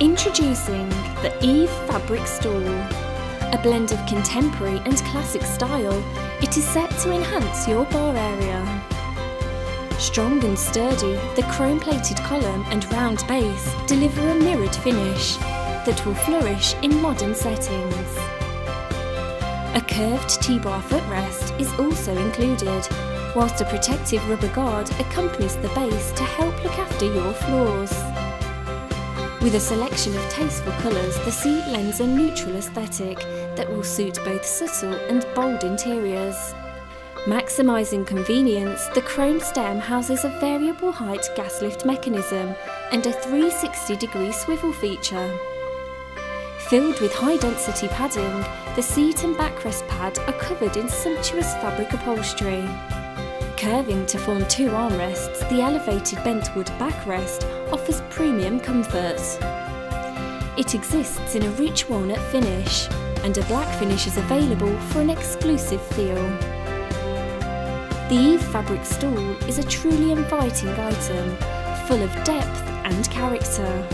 Introducing the Eve Fabric Stool. A blend of contemporary and classic style, it is set to enhance your bar area. Strong and sturdy, the chrome-plated column and round base deliver a mirrored finish that will flourish in modern settings. A curved T-bar footrest is also included, whilst a protective rubber guard accompanies the base to help look after your floors. With a selection of tasteful colours, the seat lends a neutral aesthetic that will suit both subtle and bold interiors. Maximising convenience, the chrome stem houses a variable height gas lift mechanism and a 360 degree swivel feature. Filled with high density padding, the seat and backrest pad are covered in sumptuous fabric upholstery. Curving to form two armrests, the elevated bentwood backrest offers premium comfort. It exists in a rich walnut finish, and a black finish is available for an exclusive feel. The Eve fabric stool is a truly inviting item, full of depth and character.